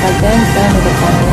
like I then to the corner